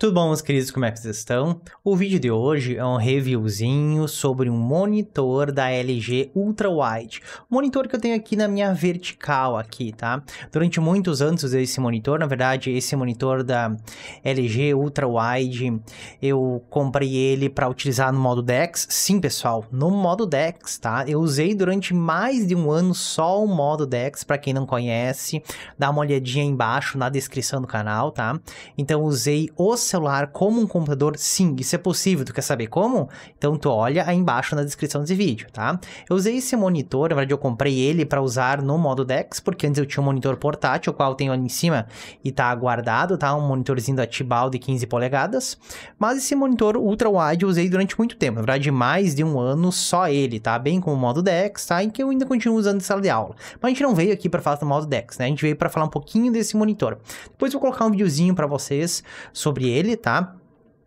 Tudo bom, meus queridos? Como é que vocês estão? O vídeo de hoje é um reviewzinho sobre um monitor da LG Ultra Wide. Monitor que eu tenho aqui na minha vertical aqui, tá? Durante muitos anos usei esse monitor, na verdade, esse monitor da LG Ultra Wide, eu comprei ele para utilizar no modo DeX. Sim, pessoal, no modo DeX, tá? Eu usei durante mais de um ano só o modo DeX, para quem não conhece, dá uma olhadinha embaixo na descrição do canal, tá? Então usei os celular como um computador? Sim, isso é possível. Tu quer saber como? Então tu olha aí embaixo na descrição desse vídeo, tá? Eu usei esse monitor, na verdade eu comprei ele para usar no modo DeX, porque antes eu tinha um monitor portátil, o qual eu tenho ali em cima e tá guardado, tá? Um monitorzinho da Tibal de 15 polegadas. Mas esse monitor ultra wide eu usei durante muito tempo, na verdade mais de um ano só ele, tá? Bem como o modo DeX, tá? E que eu ainda continuo usando em sala de aula. Mas a gente não veio aqui para falar do modo DeX, né? A gente veio para falar um pouquinho desse monitor. Depois eu vou colocar um videozinho para vocês sobre ele ele, tá?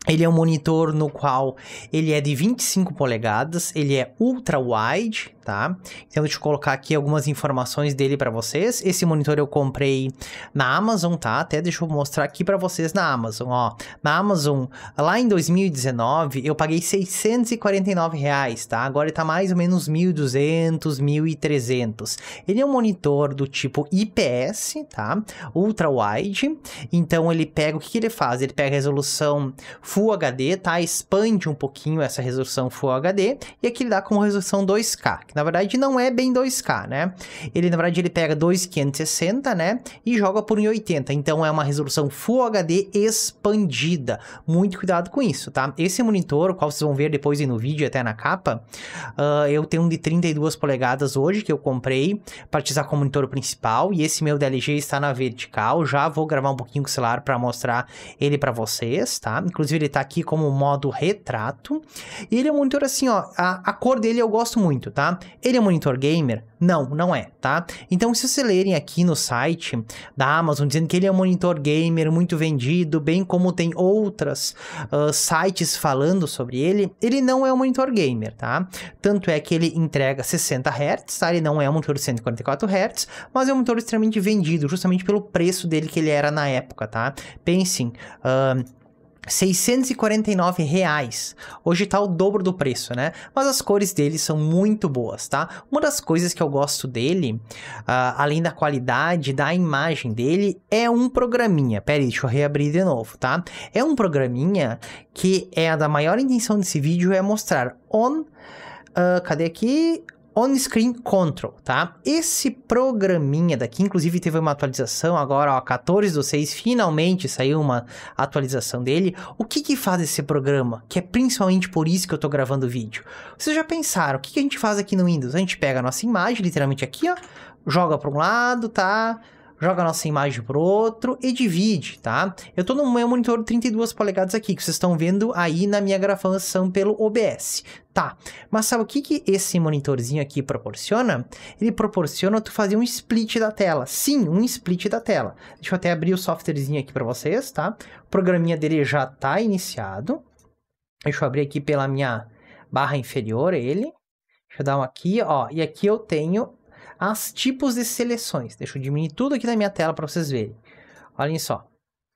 Ele é um monitor no qual ele é de 25 polegadas, ele é ultra wide, tá? Então deixa eu colocar aqui algumas informações dele para vocês. Esse monitor eu comprei na Amazon, tá? Até deixa eu mostrar aqui para vocês na Amazon, ó. Na Amazon, lá em 2019, eu paguei 649 reais, tá? Agora ele tá mais ou menos 1.200, 1.300. Ele é um monitor do tipo IPS, tá? Ultra wide. Então ele pega, o que, que ele faz? Ele pega a resolução Full HD, tá? Expande um pouquinho essa resolução Full HD e aqui ele dá como resolução 2K, que na verdade não é bem 2K, né? Ele, na verdade, ele pega 2560, né? E joga por 1080. Então, é uma resolução Full HD expandida. Muito cuidado com isso, tá? Esse monitor, o qual vocês vão ver depois no vídeo, até na capa, uh, eu tenho um de 32 polegadas hoje, que eu comprei para utilizar como monitor principal. E esse meu DLG está na vertical. Já vou gravar um pouquinho com o celular para mostrar ele para vocês, tá? Inclusive, ele tá aqui como modo retrato. E ele é um monitor assim, ó. A, a cor dele eu gosto muito, tá? Ele é um monitor gamer? Não, não é, tá? Então, se vocês lerem aqui no site da Amazon dizendo que ele é um monitor gamer muito vendido, bem como tem outras uh, sites falando sobre ele, ele não é um monitor gamer, tá? Tanto é que ele entrega 60 Hz, tá? Ele não é um monitor de 144 Hz, mas é um monitor extremamente vendido, justamente pelo preço dele que ele era na época, tá? Pensem, uh, 649 reais. Hoje tá o dobro do preço, né? Mas as cores dele são muito boas, tá? Uma das coisas que eu gosto dele, uh, além da qualidade da imagem dele, é um programinha. Pera aí, deixa eu reabrir de novo, tá? É um programinha que é a da maior intenção desse vídeo é mostrar on... Uh, cadê aqui? On-Screen Control, tá? Esse programinha daqui, inclusive teve uma atualização agora, ó, 14 do 6, finalmente saiu uma atualização dele. O que que faz esse programa? Que é principalmente por isso que eu tô gravando o vídeo. Vocês já pensaram, o que, que a gente faz aqui no Windows? A gente pega a nossa imagem, literalmente aqui, ó, joga para um lado, tá? Joga a nossa imagem pro outro e divide, tá? Eu tô no meu monitor 32 polegadas aqui, que vocês estão vendo aí na minha gravação pelo OBS. Tá, mas sabe o que, que esse monitorzinho aqui proporciona? Ele proporciona tu fazer um split da tela. Sim, um split da tela. Deixa eu até abrir o softwarezinho aqui para vocês, tá? O programinha dele já tá iniciado. Deixa eu abrir aqui pela minha barra inferior ele. Deixa eu dar um aqui, ó. E aqui eu tenho as tipos de seleções. Deixa eu diminuir tudo aqui na minha tela para vocês verem. Olhem só.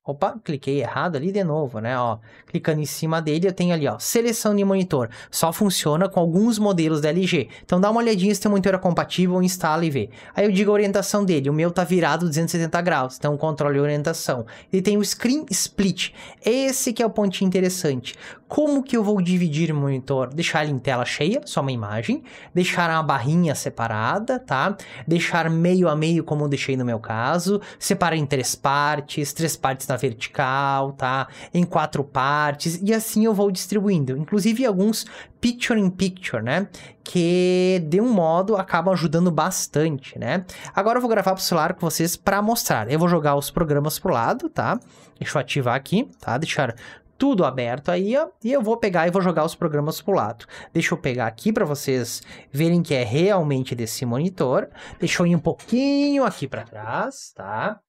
Opa, cliquei errado ali de novo, né? Ó, clicando em cima dele, eu tenho ali, ó, seleção de monitor. Só funciona com alguns modelos da LG. Então dá uma olhadinha se teu monitor é compatível, instala e vê. Aí eu digo a orientação dele. O meu tá virado 270 graus, então controle a orientação. Ele tem o Screen Split. Esse que é o pontinho interessante. Como que eu vou dividir o monitor? Deixar ele em tela cheia, só uma imagem. Deixar uma barrinha separada, tá? Deixar meio a meio, como eu deixei no meu caso. Separar em três partes, três partes na na vertical, tá? Em quatro partes, e assim eu vou distribuindo. Inclusive alguns picture in picture, né? Que de um modo acabam ajudando bastante, né? Agora eu vou gravar pro celular com vocês para mostrar. Eu vou jogar os programas pro lado, tá? Deixa eu ativar aqui, tá? Deixar tudo aberto aí, ó, e eu vou pegar e vou jogar os programas pro lado. Deixa eu pegar aqui para vocês verem que é realmente desse monitor. Deixa eu ir um pouquinho aqui para trás, tá?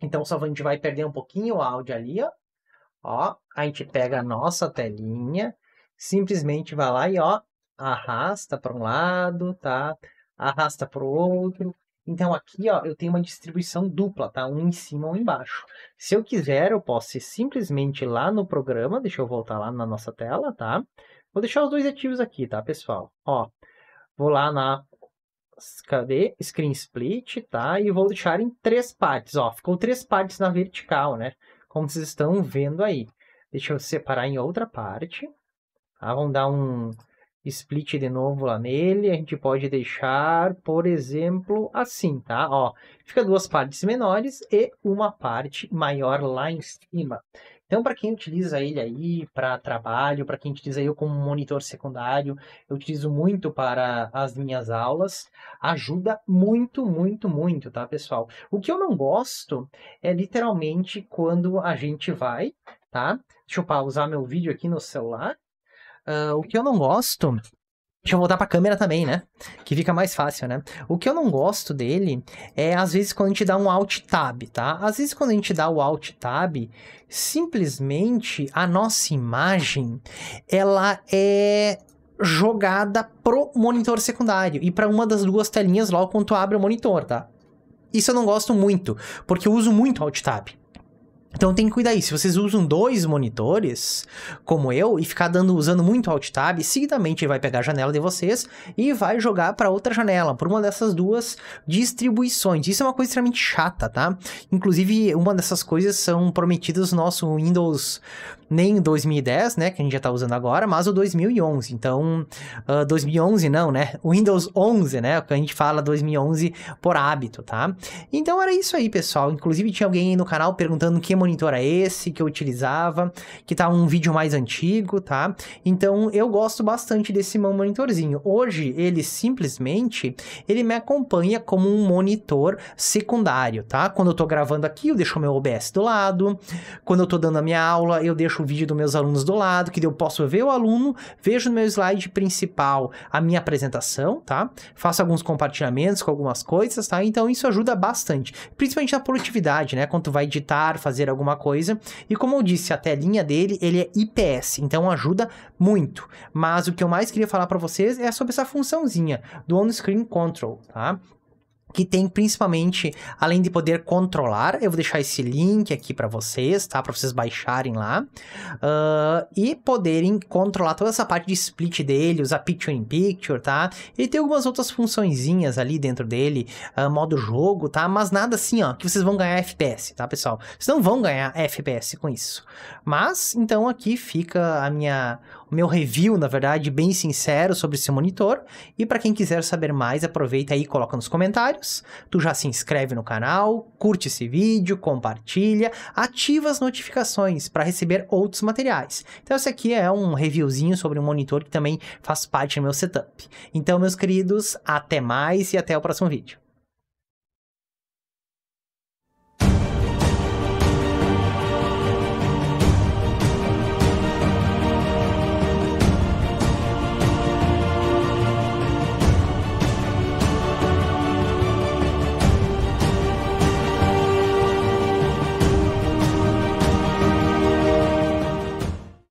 Então só a gente vai perder um pouquinho o áudio ali, ó. Ó, a gente pega a nossa telinha, simplesmente vai lá e ó, arrasta para um lado, tá? Arrasta para o outro. Então aqui, ó, eu tenho uma distribuição dupla, tá? Um em cima, um embaixo. Se eu quiser, eu posso simplesmente ir lá no programa, deixa eu voltar lá na nossa tela, tá? Vou deixar os dois ativos aqui, tá, pessoal? Ó, vou lá na cadê? Screen Split, tá? E vou deixar em três partes, ó. Ficou três partes na vertical, né? Como vocês estão vendo aí. Deixa eu separar em outra parte. Tá? Vamos dar um split de novo lá nele. A gente pode deixar, por exemplo, assim, tá? Ó, fica duas partes menores e uma parte maior lá em cima. Então, para quem utiliza ele aí para trabalho, para quem utiliza eu como monitor secundário, eu utilizo muito para as minhas aulas, ajuda muito, muito, muito, tá, pessoal? O que eu não gosto é literalmente quando a gente vai, tá? Deixa eu pausar meu vídeo aqui no celular. Uh, o que eu não gosto Deixa eu voltar para a câmera também, né? Que fica mais fácil, né? O que eu não gosto dele é, às vezes, quando a gente dá um Alt Tab, tá? Às vezes, quando a gente dá o Alt Tab, simplesmente a nossa imagem, ela é jogada pro monitor secundário e para uma das duas telinhas logo quando tu abre o monitor, tá? Isso eu não gosto muito, porque eu uso muito Alt Tab. Então tem que cuidar aí. Se vocês usam dois monitores, como eu, e ficar dando, usando muito Alt Tab, seguidamente ele vai pegar a janela de vocês e vai jogar para outra janela, por uma dessas duas distribuições. Isso é uma coisa extremamente chata, tá? Inclusive, uma dessas coisas são prometidas no nosso Windows nem 2010, né, que a gente já tá usando agora, mas o 2011. Então, uh, 2011 não, né? Windows 11, né, que a gente fala 2011 por hábito, tá? Então era isso aí, pessoal. Inclusive tinha alguém aí no canal perguntando que monitor é esse que eu utilizava, que tá um vídeo mais antigo, tá? Então, eu gosto bastante desse monitorzinho. Hoje, ele simplesmente, ele me acompanha como um monitor secundário, tá? Quando eu tô gravando aqui, eu deixo meu OBS do lado. Quando eu tô dando a minha aula, eu deixo deixo o vídeo dos meus alunos do lado, que eu posso ver o aluno, vejo no meu slide principal a minha apresentação, tá? Faço alguns compartilhamentos com algumas coisas, tá? Então isso ajuda bastante, principalmente na produtividade, né? Quando tu vai editar, fazer alguma coisa. E como eu disse, a telinha dele, ele é IPS, então ajuda muito. Mas o que eu mais queria falar para vocês é sobre essa funçãozinha do on-screen control, tá? Que tem principalmente, além de poder controlar, eu vou deixar esse link aqui para vocês, tá? Para vocês baixarem lá uh, e poderem controlar toda essa parte de split dele, usar picture in picture, tá? Ele tem algumas outras funçõezinhas ali dentro dele, uh, modo jogo, tá? Mas nada assim, ó, que vocês vão ganhar FPS, tá, pessoal? Vocês não vão ganhar FPS com isso. Mas então aqui fica a minha o meu review, na verdade, bem sincero sobre esse monitor. E para quem quiser saber mais, aproveita aí e coloca nos comentários. Tu já se inscreve no canal, curte esse vídeo, compartilha, ativa as notificações para receber outros materiais. Então esse aqui é um reviewzinho sobre um monitor que também faz parte do meu setup. Então, meus queridos, até mais e até o próximo vídeo.